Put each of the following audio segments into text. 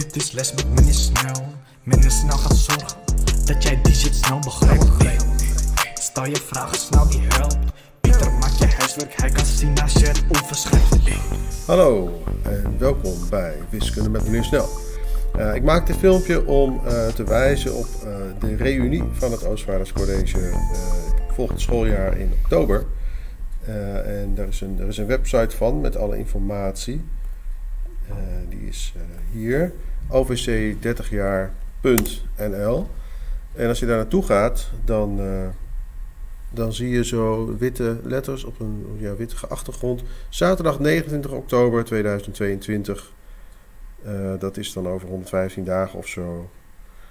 Dit is les met meneer Snel. Meneer Snel gaat zorgen dat jij die shit snel begrijpt. Stel je vragen snel, die helpt. Pieter maakt je huiswerk, hij kan zien als je het onverschrijft. Hallo en welkom bij Wiskunde met meneer Snel. Uh, ik maak dit filmpje om uh, te wijzen op uh, de reunie van het Oostvaarderscollege volgend schooljaar in oktober. en er is, een, er is een website van met alle informatie. die is hier, ovc30jaar.nl. En als je daar naartoe gaat, dan, dan zie je zo witte letters op een ja, witte achtergrond. Zaterdag 29 oktober 2022. Uh, dat is dan over 115 dagen of zo.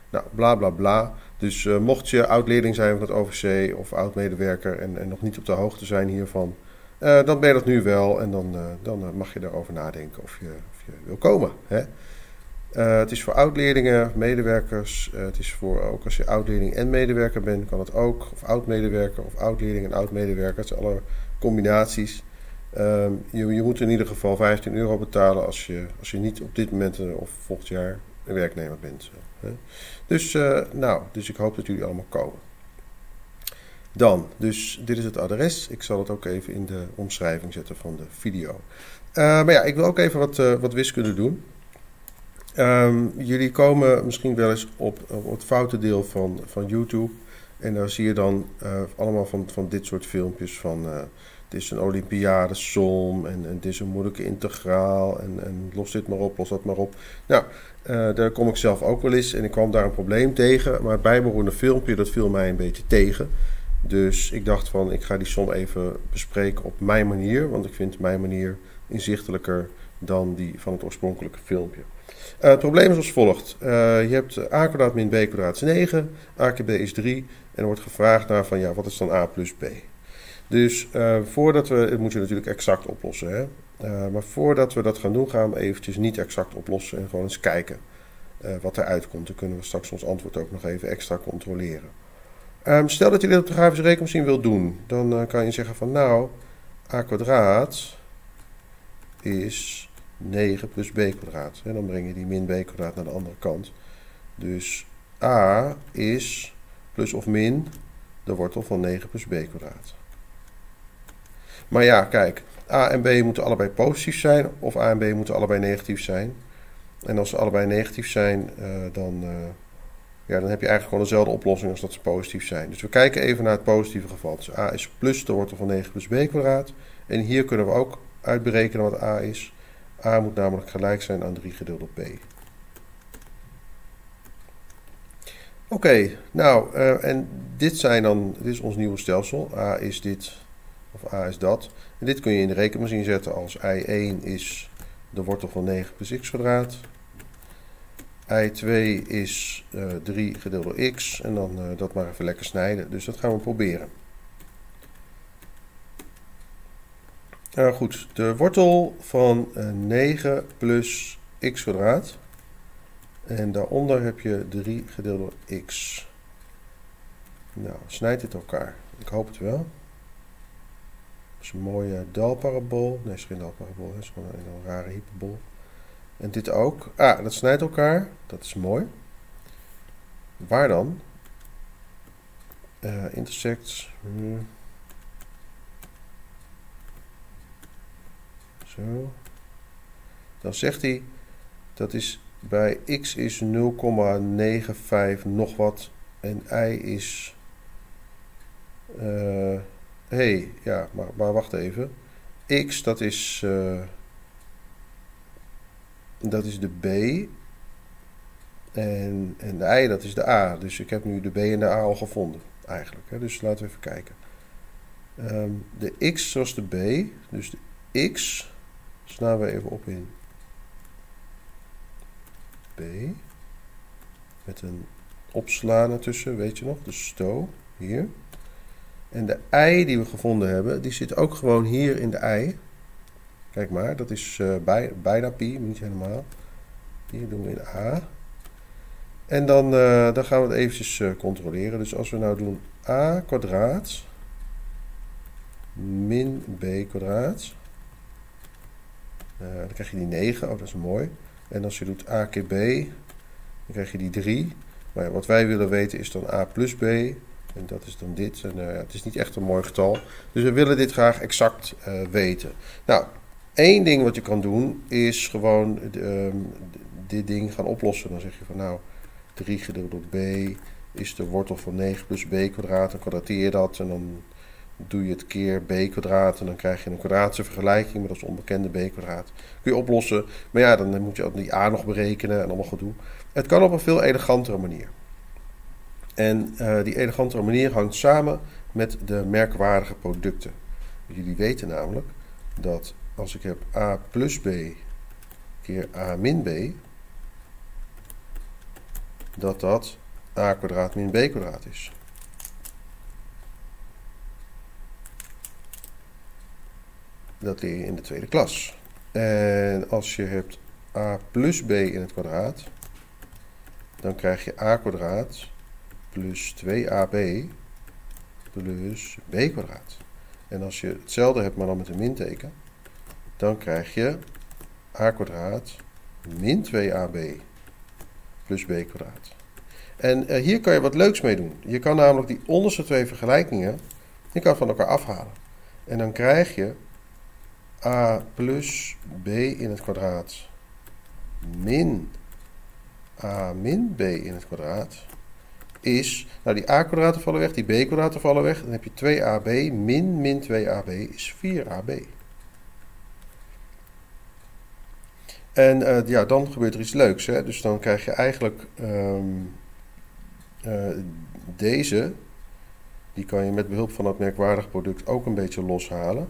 Nou, bla bla bla. Dus uh, mocht je oud-leerling zijn van het OVC of oud-medewerker en, en, nog niet op de hoogte zijn hiervan, dan ben je dat nu wel en dan, dan mag je daarover nadenken of je, of je wil komen. Hè? Het is voor oud-leerlingen, medewerkers. het is voor ook als je oud-leerling en medewerker bent, kan het ook. Of oud-medewerker of oud-leerling en oud-medewerker. Het zijn alle combinaties. Um, je, je, moet in ieder geval 15 euro betalen als je, als je niet op dit moment uh, of volgend jaar een werknemer bent. Dus, nou, dus ik hoop dat jullie allemaal komen. Dan, dus dit is het adres. Ik zal het ook even in de omschrijving zetten van de video. Maar ja, ik wil ook even wat, wat wiskunde doen. Um, jullie komen misschien wel eens op, op het foute deel van, van YouTube. En daar zie je dan allemaal van, van dit soort filmpjes van het is een Olympiade som en, en het is een moeilijke integraal en, en los dit maar op, los dat maar op. Nou, uh, daar kom ik zelf ook wel eens en ik kwam daar een probleem tegen, maar het bijbehorende filmpje dat viel mij een beetje tegen. Dus ik dacht van, ik ga die som even bespreken op mijn manier, want ik vind mijn manier inzichtelijker dan die van het oorspronkelijke filmpje. Uh, het probleem is als volgt. Uh, je hebt a kwadraat min b kwadraat is 9, a keer b is 3 en er wordt gevraagd naar van, ja, wat is dan a plus b? Dus uh, voordat we, moet je natuurlijk exact oplossen. Hè? Maar voordat we dat gaan doen, gaan we eventjes niet exact oplossen en gewoon eens kijken wat eruit komt. Dan kunnen we straks ons antwoord ook nog even extra controleren. Um, stel dat je dit op de grafische rekenmachine wilt doen, dan kan je zeggen van nou, a kwadraat is 9 plus b kwadraat. En dan breng je die min b kwadraat naar de andere kant. Dus a is plus of min de wortel van 9 plus b kwadraat. Maar ja, kijk, A en B moeten allebei positief zijn of A en B moeten allebei negatief zijn. En als ze allebei negatief zijn, uh, dan, uh, ja, dan heb je eigenlijk gewoon dezelfde oplossing als dat ze positief zijn. Dus we kijken even naar het positieve geval. Dus A is plus de wortel van 9 plus B kwadraat. En hier kunnen we ook uitberekenen wat A is. A moet namelijk gelijk zijn aan 3 gedeeld op B. Oké, nou, uh, en dit zijn dan, dit is ons nieuwe stelsel. A is dit of a is dat. En dit kun je in de rekenmachine zetten als i1 is de wortel van 9 plus x kwadraat. i2 is uh, 3 gedeeld door x. En dan uh, dat maar even lekker snijden. Dus dat gaan we proberen. Uh, goed, de wortel van 9 plus x kwadraat. En daaronder heb je 3 gedeeld door x. Nou, snijdt dit elkaar? Ik hoop het wel. Dat is een mooie dalparabool. Nee, is geen dalparabool. Het is gewoon een, rare hyperbol. En dit ook. Ah, dat snijdt elkaar. Dat is mooi. Waar dan? Uh, intersects. Hmm. Dan zegt hij dat is bij x is 0,95 nog wat en y is uh, hey, ja, maar, maar wacht even. X, dat is, uh, dat is de B. En, en de Y, dat is de A. Dus ik heb nu de B en de A al gevonden, eigenlijk. Hè? Dus laten we even kijken. Um, de X was de B. Dus de X slaan we even op in B. Met een opslaan ertussen, weet je nog? De sto, hier. En de ei die we gevonden hebben, die zit ook gewoon hier in de ei. Kijk maar, dat is uh, bij, bijna pi, niet helemaal. Hier doen we in a. En dan, uh, dan gaan we het eventjes uh, controleren. Dus als we nou doen a kwadraat min b kwadraat. Dan krijg je die 9, oh dat is mooi. En als je doet a keer b, dan krijg je die 3. Maar wat wij willen weten is dan a plus b. En dat is dan dit. En, uh, het is niet echt een mooi getal. Dus we willen dit graag exact uh, weten. Nou, één ding wat je kan doen is gewoon uh, dit ding gaan oplossen. Dan zeg je van nou, 3 gedeeld door b is de wortel van 9 plus b kwadraat. Dan kwadrateer dat en dan doe je het keer b kwadraat. En dan krijg je een kwadratische vergelijking met als onbekende b kwadraat. Kun je oplossen. Maar ja, dan moet je ook die a nog berekenen en allemaal gedoe. Het kan op een veel elegantere manier. En uh, die elegantere manier hangt samen met de merkwaardige producten. Jullie weten namelijk dat als ik heb a plus b keer a min b, dat dat a kwadraat min b kwadraat is. Dat leer je in de tweede klas. En als je hebt a plus b in het kwadraat, dan krijg je a kwadraat plus 2ab plus b kwadraat. En als je hetzelfde hebt, maar dan met een minteken, dan krijg je a kwadraat min 2ab plus b kwadraat. En uh, hier kan je wat leuks mee doen. Je kan namelijk die onderste twee vergelijkingen, je kan van elkaar afhalen. En dan krijg je a plus b in het kwadraat min a min b in het kwadraat is, nou die a kwadraten vallen weg, die b kwadraten vallen weg, dan heb je 2ab min min 2ab is 4ab. En uh, ja, dan gebeurt er iets leuks. Hè? Dus dan krijg je eigenlijk um, uh, deze, die kan je met behulp van dat merkwaardig product ook een beetje loshalen.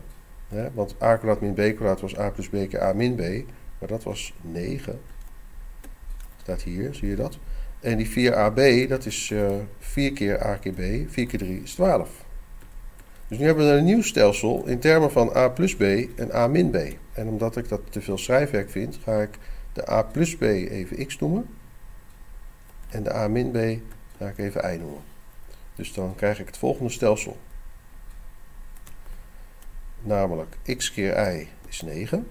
Hè? Want a kwadraat min b kwadraat was a plus b keer a min b, maar dat was 9. Staat hier, zie je dat? En die 4ab, dat is uh, 4 keer a keer b, 4 keer 3 is 12. Dus nu hebben we een nieuw stelsel in termen van a plus b en a min b. En omdat ik dat te veel schrijfwerk vind, ga ik de a plus b even x noemen. En de a min b ga ik even y noemen. Dus dan krijg ik het volgende stelsel. Namelijk x keer y is 9.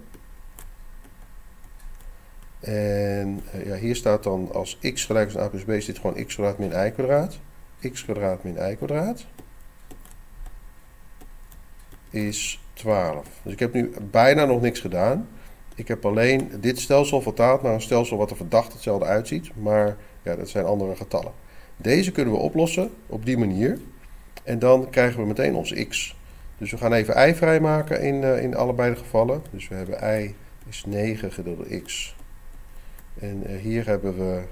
En uh, ja, hier staat dan als x gelijk is aan a plus b, is dit gewoon x kwadraat min y kwadraat. x kwadraat min y kwadraat is 12. Dus ik heb nu bijna nog niks gedaan. Ik heb alleen dit stelsel vertaald naar een stelsel wat er verdacht hetzelfde uitziet. Maar ja, dat zijn andere getallen. Deze kunnen we oplossen op die manier. En dan krijgen we meteen ons x. Dus we gaan even y vrijmaken in, uh, in allebei de gevallen. Dus we hebben y is 9 gedeeld door x. En uh, hier hebben we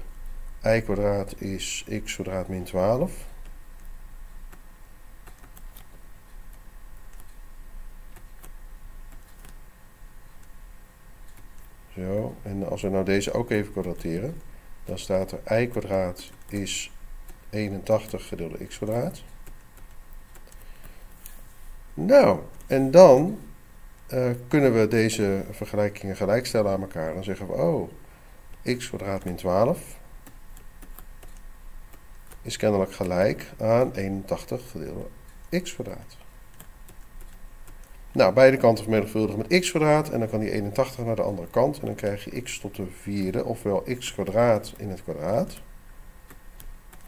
y kwadraat is x kwadraat min 12. Zo, en als we nou deze ook even kwadrateren, dan staat er y kwadraat is 81 gedeeld door x kwadraat. Nou, en dan uh, kunnen we deze vergelijkingen gelijkstellen aan elkaar. Dan zeggen we, oh, x kwadraat min 12 is kennelijk gelijk aan 81 gedeeld door x kwadraat. Nou, beide kanten vermenigvuldigen met x kwadraat en dan kan die 81 naar de andere kant en dan krijg je x tot de vierde, ofwel x kwadraat in het kwadraat,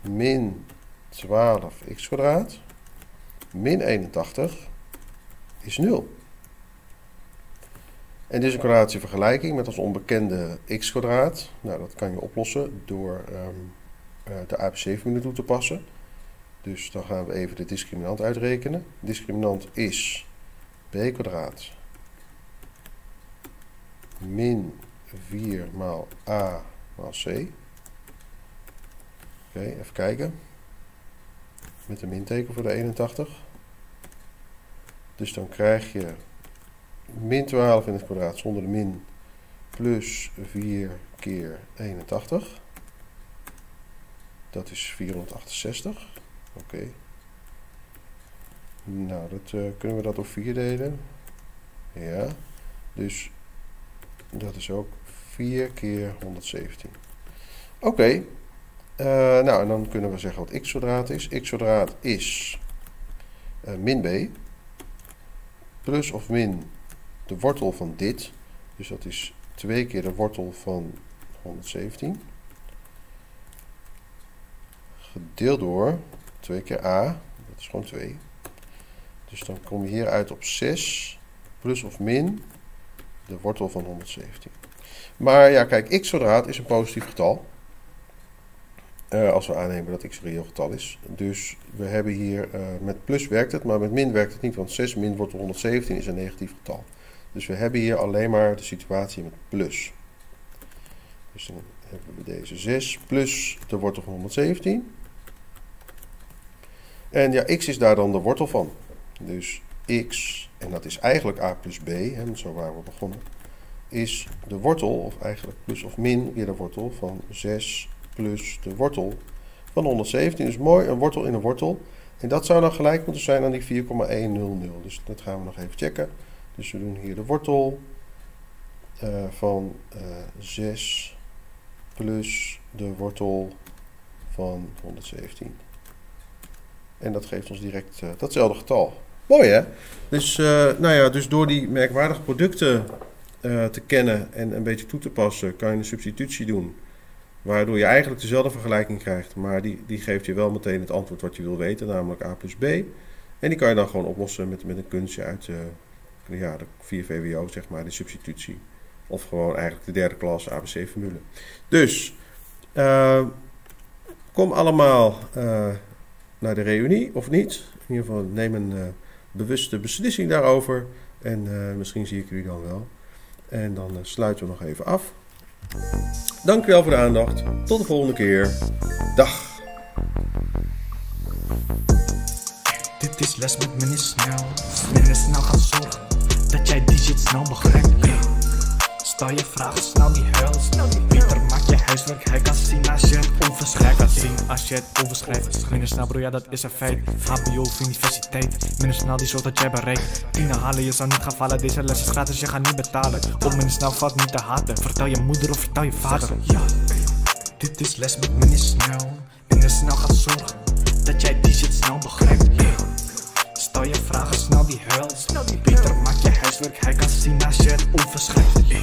min 12x kwadraat, min 81 is 0. En dit is een kwadratische vergelijking met als onbekende x kwadraat. Nou, dat kan je oplossen door um, de APC-formule toe te passen. Dus dan gaan we even de discriminant uitrekenen. discriminant is b kwadraat min 4 maal a maal c. Oké, even kijken. Met een minteken voor de 81. Dus dan krijg je min 12 in het kwadraat zonder de min plus 4 keer 81. Dat is 468. Oké. Nou, dat, uh, kunnen we dat op 4 delen? Ja. Dus dat is ook 4 keer 117. Oké. Okay. Uh, nou, en dan kunnen we zeggen wat x kwadraat is. x kwadraat is uh, min b. Plus of min de wortel van dit. Dus dat is 2 keer de wortel van 117. Gedeeld door 2 keer a, dat is gewoon 2. Dus dan kom je hier uit op 6 plus of min de wortel van 117. Maar ja, kijk, x kwadraat is een positief getal. Uh, als we aannemen dat x een reëel getal is. Dus we hebben hier, uh, met plus werkt het, maar met min werkt het niet, want 6 min wortel 117 is een negatief getal. Dus we hebben hier alleen maar de situatie met plus. Dus dan hebben we deze 6 plus de wortel van 117. En ja, x is daar dan de wortel van. Dus x, en dat is eigenlijk a plus b, hè, zo waar we begonnen, is de wortel, of eigenlijk plus of min weer de wortel van 6 plus de wortel van 117. Dus mooi, een wortel in een wortel. En dat zou dan gelijk moeten zijn aan die 4,100. Dus dat gaan we nog even checken. Dus we doen hier de wortel uh, van uh, eh, 6 plus de wortel van 117. En dat geeft ons direct uh, datzelfde getal. Mooi hè? Dus, nou ja, dus door die merkwaardige producten te kennen en een beetje toe te passen, kan je een substitutie doen. Waardoor je eigenlijk dezelfde vergelijking krijgt, maar die, die geeft je wel meteen het antwoord wat je wil weten, namelijk a plus b. En die kan je dan gewoon oplossen met, met een kunstje uit uh, ja, de 4 VWO, zeg maar, de substitutie. Of gewoon eigenlijk de derde klas ABC-formule. Dus, uh, kom allemaal uh, naar de reunie, of niet. In ieder geval neem een bewuste beslissing daarover. En misschien zie ik jullie dan wel. En dan sluiten we nog even af. Dankjewel voor de aandacht. Tot de volgende keer. Dag. Dit is les met meneer Snel. Meneer Snel gaat zorgen dat jij die shit snel begrijpt. Stel je vragen, snel die huil. Pieter, maak je huiswerk, hij kan zien als je het overschrijft. Hij kan zien als je het overschrijft. Minder snel, bro, ja, dat is een feit. HBO of universiteit, minder snel, die zorgt dat jij bereikt. Tien halen, je zou niet gaan vallen. Deze les is gratis, je gaat niet betalen. Op minder snel valt niet te haten. Vertel je moeder of vertel je vader. Ja, dit is les met meneer Snel. Minder snel gaat zorgen dat jij die shit snel begrijpt. Stel je vragen, snel die huil. Pieter, maak je huiswerk, hij kan zien als je het you.